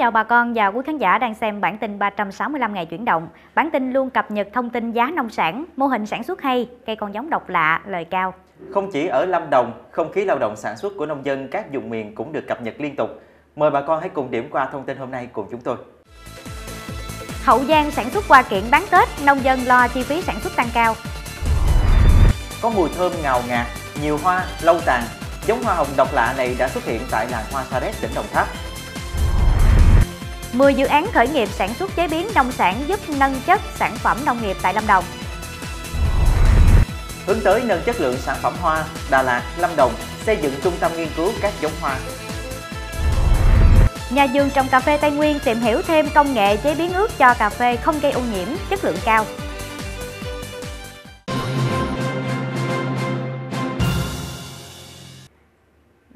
chào bà con và quý khán giả đang xem bản tin 365 ngày chuyển động. Bản tin luôn cập nhật thông tin giá nông sản, mô hình sản xuất hay, cây con giống độc lạ, lời cao. Không chỉ ở Lâm Đồng, không khí lao động sản xuất của nông dân các vùng miền cũng được cập nhật liên tục. Mời bà con hãy cùng điểm qua thông tin hôm nay cùng chúng tôi. Hậu Giang sản xuất hoa kiển bán Tết, nông dân lo chi phí sản xuất tăng cao. Có mùi thơm ngào ngạt, nhiều hoa, lâu tàn. Giống hoa hồng độc lạ này đã xuất hiện tại làng hoa Sa Đéc, tỉnh Đồng Tháp. 10 dự án khởi nghiệp sản xuất chế biến nông sản giúp nâng chất sản phẩm nông nghiệp tại Lâm Đồng. Hướng tới nâng chất lượng sản phẩm hoa, Đà Lạt, Lâm Đồng xây dựng trung tâm nghiên cứu các giống hoa. Nhà vườn trồng cà phê Tây Nguyên tìm hiểu thêm công nghệ chế biến ướt cho cà phê không gây ô nhiễm, chất lượng cao.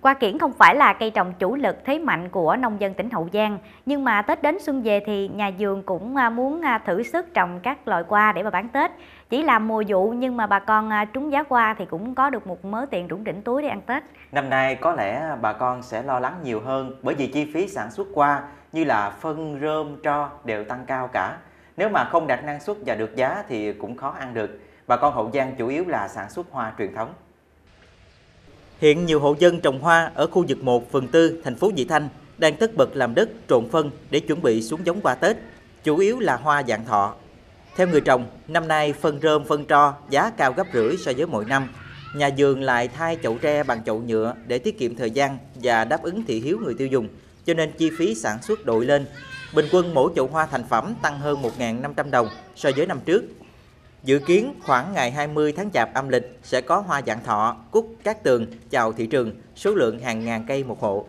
Hoa kiển không phải là cây trồng chủ lực thế mạnh của nông dân tỉnh Hậu Giang, nhưng mà Tết đến xuân về thì nhà vườn cũng à, muốn à, thử sức trồng các loại hoa để mà bán Tết. Chỉ là mùa vụ nhưng mà bà con à, trúng giá hoa thì cũng có được một mớ tiền rủng rỉnh túi để ăn Tết. Năm nay có lẽ bà con sẽ lo lắng nhiều hơn bởi vì chi phí sản xuất hoa như là phân, rơm, tro đều tăng cao cả. Nếu mà không đạt năng suất và được giá thì cũng khó ăn được. Bà con Hậu Giang chủ yếu là sản xuất hoa truyền thống. Hiện nhiều hộ dân trồng hoa ở khu vực 1, phường 4, thành phố Vị Thanh đang tất bật làm đất trộn phân để chuẩn bị xuống giống qua Tết, chủ yếu là hoa dạng thọ. Theo người trồng, năm nay phân rơm phân tro giá cao gấp rưỡi so với mọi năm. Nhà vườn lại thay chậu tre bằng chậu nhựa để tiết kiệm thời gian và đáp ứng thị hiếu người tiêu dùng, cho nên chi phí sản xuất đội lên. Bình quân mỗi chậu hoa thành phẩm tăng hơn 1.500 đồng so với năm trước Dự kiến khoảng ngày 20 tháng Chạp âm lịch sẽ có hoa dạng thọ, cúc, cát tường chào thị trường, số lượng hàng ngàn cây một hộ.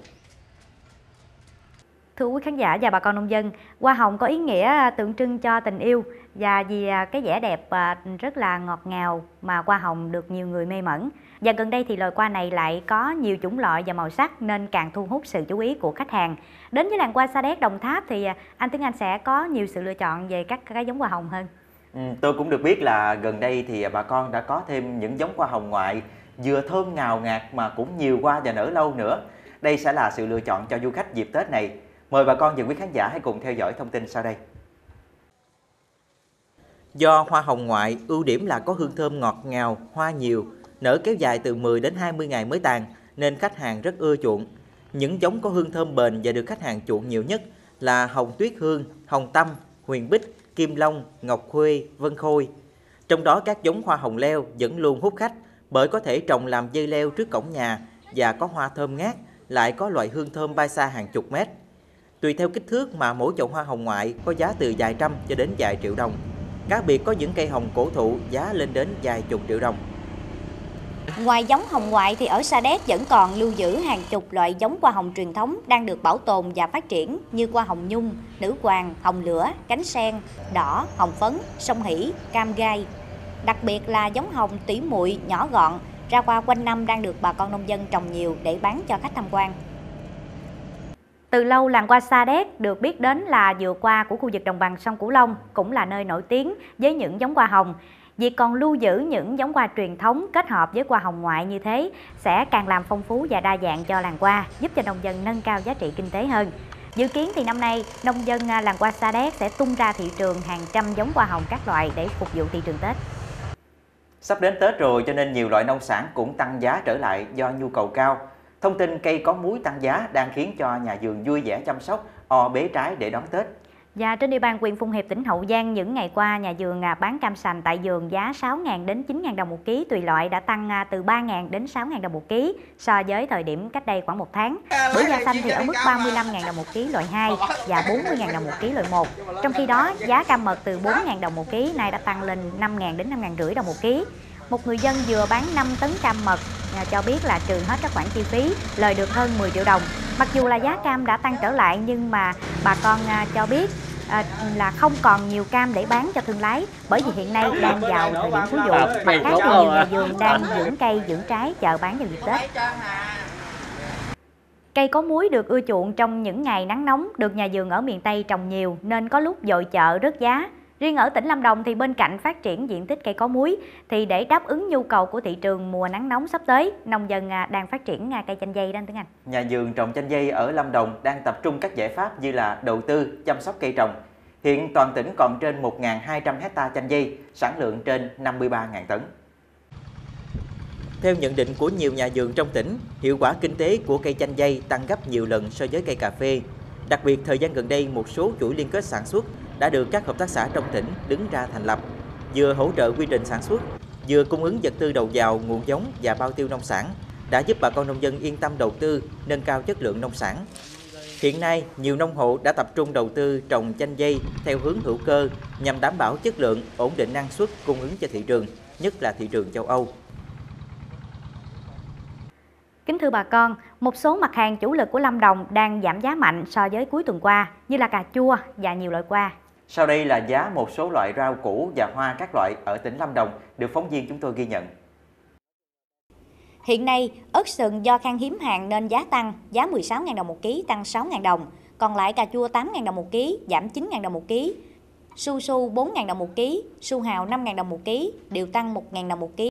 Thưa quý khán giả và bà con nông dân, hoa hồng có ý nghĩa tượng trưng cho tình yêu và vì cái vẻ đẹp à, rất là ngọt ngào mà hoa hồng được nhiều người mê mẩn. Và gần đây thì loài hoa này lại có nhiều chủng loại và màu sắc nên càng thu hút sự chú ý của khách hàng. Đến với làng hoa Sa Đéc Đồng Tháp thì à, anh Tuấn Anh sẽ có nhiều sự lựa chọn về các cái giống hoa hồng hơn. Ừ, tôi cũng được biết là gần đây thì bà con đã có thêm những giống hoa hồng ngoại vừa thơm ngào ngạt mà cũng nhiều hoa và nở lâu nữa. Đây sẽ là sự lựa chọn cho du khách dịp Tết này. Mời bà con và quý khán giả hãy cùng theo dõi thông tin sau đây. Do hoa hồng ngoại ưu điểm là có hương thơm ngọt ngào, hoa nhiều, nở kéo dài từ 10 đến 20 ngày mới tàn nên khách hàng rất ưa chuộng. Những giống có hương thơm bền và được khách hàng chuộng nhiều nhất là hồng tuyết hương, hồng tâm, huyền bích, Kim Long, Ngọc Khuê, Vân Khôi. Trong đó các giống hoa hồng leo vẫn luôn hút khách bởi có thể trồng làm dây leo trước cổng nhà và có hoa thơm ngát, lại có loại hương thơm bay xa hàng chục mét. Tùy theo kích thước mà mỗi chậu hoa hồng ngoại có giá từ vài trăm cho đến vài triệu đồng. Cá biệt có những cây hồng cổ thụ giá lên đến vài chục triệu đồng. Ngoài giống hồng ngoại thì ở Sa Đéc vẫn còn lưu giữ hàng chục loại giống hoa hồng truyền thống đang được bảo tồn và phát triển như hoa hồng nhung, nữ hoàng, hồng lửa, cánh sen, đỏ, hồng phấn, sông hỷ, cam gai. Đặc biệt là giống hồng tỉ muội nhỏ gọn, ra qua quanh năm đang được bà con nông dân trồng nhiều để bán cho khách tham quan. Từ lâu làng hoa Sa Đéc được biết đến là dừa qua của khu vực đồng bằng sông Cửu Long, cũng là nơi nổi tiếng với những giống hoa hồng. Việc còn lưu giữ những giống hoa truyền thống kết hợp với hoa hồng ngoại như thế sẽ càng làm phong phú và đa dạng cho làng hoa, giúp cho nông dân nâng cao giá trị kinh tế hơn. Dự kiến thì năm nay, nông dân à, làng hoa Sa Đéc sẽ tung ra thị trường hàng trăm giống hoa hồng các loại để phục vụ thị trường Tết. Sắp đến Tết rồi cho nên nhiều loại nông sản cũng tăng giá trở lại do nhu cầu cao. Thông tin cây có muối tăng giá đang khiến cho nhà vườn vui vẻ chăm sóc, o bế trái để đón Tết. Và trên địa bàn huyện Phụng Hiệp tỉnh Hậu Giang những ngày qua nhà vườn à, bán cam sành tại vườn giá 6.000 đến 9.000 đồng một ký tùy loại đã tăng à, từ 3.000 đến 6.000 đồng một ký so với thời điểm cách đây khoảng một tháng. Bưởi da xanh thì ở mức 35.000 đồng một ký loại 2 và 40.000 đồng một ký loại 1. Trong khi đó giá cam mật từ 4.000 đồng một ký nay đã tăng lên 5.000 đến 5.500 rưỡi đồng một ký. Một người dân vừa bán 5 tấn cam mật à, cho biết là trừ hết các khoản chi phí, lời được hơn 10 triệu đồng. Mặc dù là giá cam đã tăng trở lại nhưng mà bà con cho biết à, là không còn nhiều cam để bán cho thương lái bởi vì hiện nay đang vào thời điểm cuối vụ. Mặt khác thì nhiều nhà vườn đang dưỡng cây dưỡng trái chờ bán vào dịp tết. Cây có muối được ưa chuộng trong những ngày nắng nóng, được nhà vườn ở miền Tây trồng nhiều nên có lúc dội chợ rớt giá. Riêng ở tỉnh Lâm Đồng thì bên cạnh phát triển diện tích cây có muối thì để đáp ứng nhu cầu của thị trường mùa nắng nóng sắp tới, nông dân à, đang phát triển à, cây chanh dây đó anh Tuấn Anh. Nhà vườn trồng chanh dây ở Lâm Đồng đang tập trung các giải pháp như là đầu tư, chăm sóc cây trồng. Hiện toàn tỉnh còn trên 1.200 hecta chanh dây, sản lượng trên 53.000 tấn. Theo nhận định của nhiều nhà vườn trong tỉnh, hiệu quả kinh tế của cây chanh dây tăng gấp nhiều lần so với cây cà phê. Đặc biệt, thời gian gần đây, một số chuỗi liên kết sản xuất đã được các hợp tác xã trong tỉnh đứng ra thành lập, vừa hỗ trợ quy trình sản xuất, vừa cung ứng vật tư đầu vào, nguồn giống và bao tiêu nông sản, đã giúp bà con nông dân yên tâm đầu tư, nâng cao chất lượng nông sản. Hiện nay, nhiều nông hộ đã tập trung đầu tư trồng chanh dây theo hướng hữu cơ nhằm đảm bảo chất lượng, ổn định năng suất cung ứng cho thị trường, nhất là thị trường châu Âu. Kính thưa bà con, một số mặt hàng chủ lực của Lâm Đồng đang giảm giá mạnh so với cuối tuần qua, như là cà chua và nhiều loại qua. Sau đây là giá một số loại rau củ và hoa các loại ở tỉnh Lâm Đồng được phóng viên chúng tôi ghi nhận. Hiện nay, ớt sừng do khan hiếm hàng nên giá tăng, giá 16.000 đồng một ký tăng 6.000 đồng. Còn lại cà chua 8.000 đồng một ký, giảm 9.000 đồng một ký. Su su 4.000 đồng một ký, su hào 5.000 đồng một ký, đều tăng 1.000 đồng một ký.